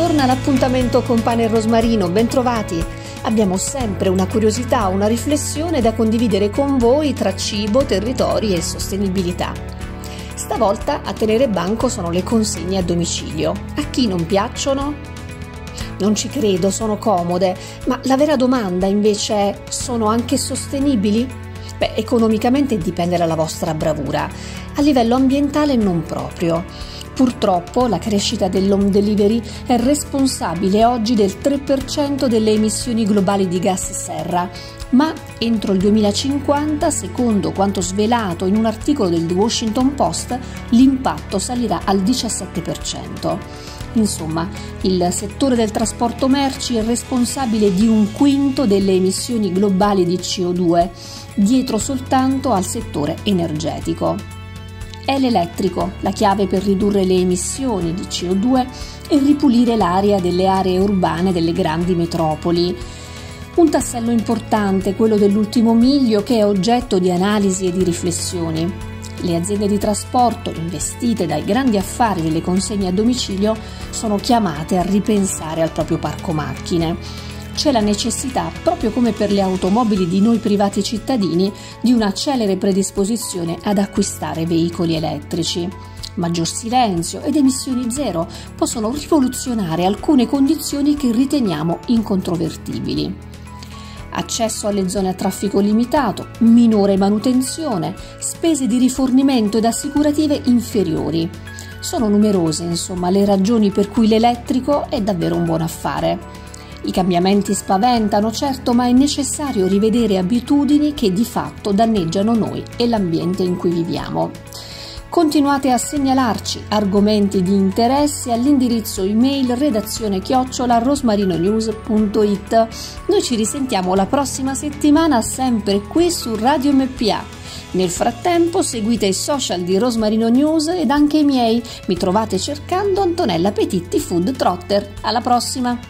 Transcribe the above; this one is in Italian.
torna l'appuntamento con Pane e Rosmarino, bentrovati! Abbiamo sempre una curiosità, una riflessione da condividere con voi tra cibo, territori e sostenibilità. Stavolta a tenere banco sono le consegne a domicilio. A chi non piacciono? Non ci credo, sono comode, ma la vera domanda invece è: sono anche sostenibili? Beh, economicamente dipende dalla vostra bravura, a livello ambientale non proprio. Purtroppo la crescita dell'home delivery è responsabile oggi del 3% delle emissioni globali di gas serra, ma entro il 2050, secondo quanto svelato in un articolo del The Washington Post, l'impatto salirà al 17%. Insomma, il settore del trasporto merci è responsabile di un quinto delle emissioni globali di CO2, dietro soltanto al settore energetico. È l'elettrico la chiave per ridurre le emissioni di CO2 e ripulire l'aria delle aree urbane delle grandi metropoli. Un tassello importante, quello dell'ultimo miglio, che è oggetto di analisi e di riflessioni. Le aziende di trasporto, investite dai grandi affari delle consegne a domicilio, sono chiamate a ripensare al proprio parco macchine c'è la necessità, proprio come per le automobili di noi privati cittadini, di una celere predisposizione ad acquistare veicoli elettrici. Maggior silenzio ed emissioni zero possono rivoluzionare alcune condizioni che riteniamo incontrovertibili. Accesso alle zone a traffico limitato, minore manutenzione, spese di rifornimento ed assicurative inferiori. Sono numerose, insomma, le ragioni per cui l'elettrico è davvero un buon affare. I cambiamenti spaventano, certo, ma è necessario rivedere abitudini che di fatto danneggiano noi e l'ambiente in cui viviamo. Continuate a segnalarci argomenti di interesse all'indirizzo email redazione chiocciola rosmarinonews.it. Noi ci risentiamo la prossima settimana sempre qui su Radio MPA. Nel frattempo seguite i social di Rosmarino News ed anche i miei. Mi trovate cercando Antonella Petitti Food Trotter. Alla prossima!